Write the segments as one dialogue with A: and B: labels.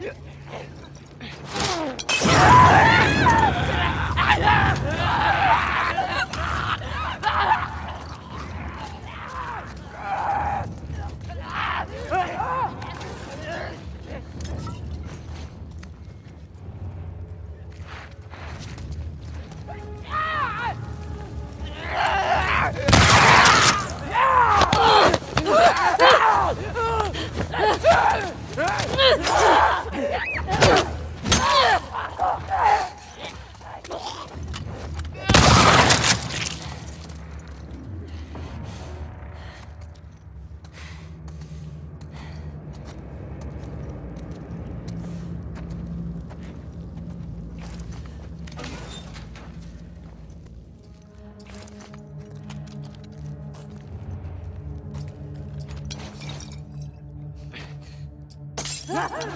A: Yeah. Mm. Yeah.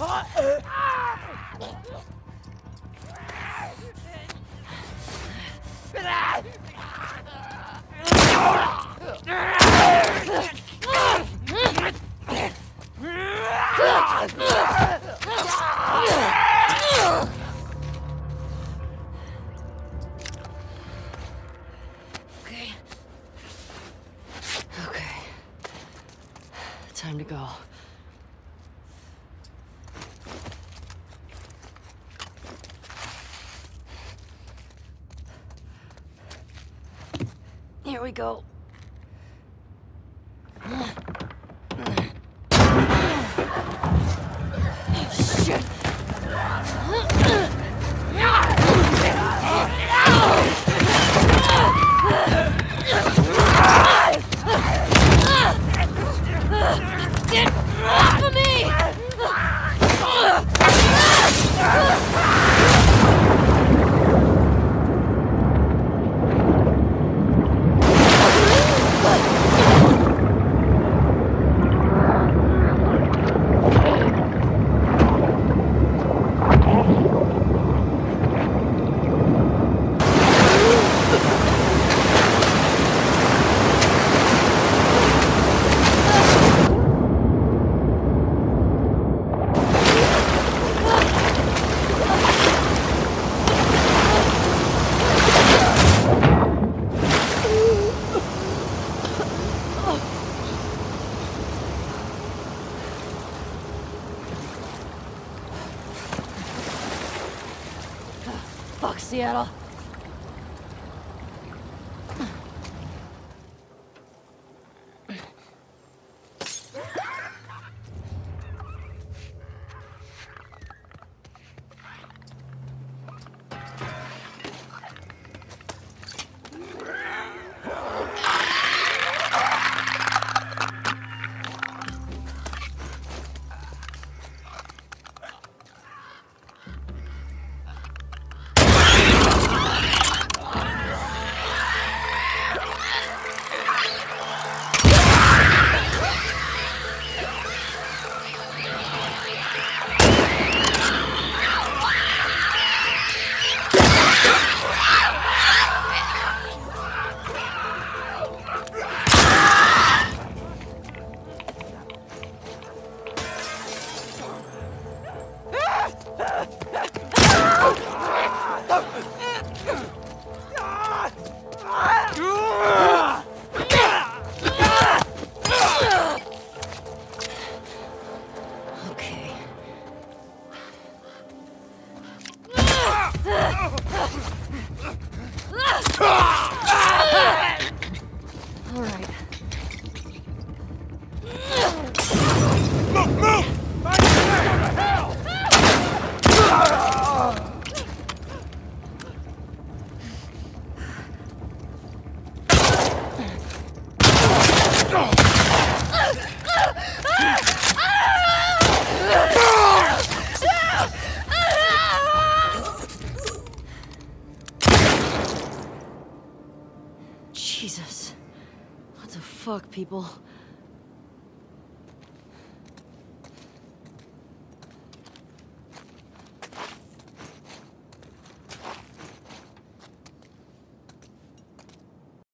A: Okay. Time to go. Here we go. Fuck, Seattle. Okay. Jesus. What the fuck, people?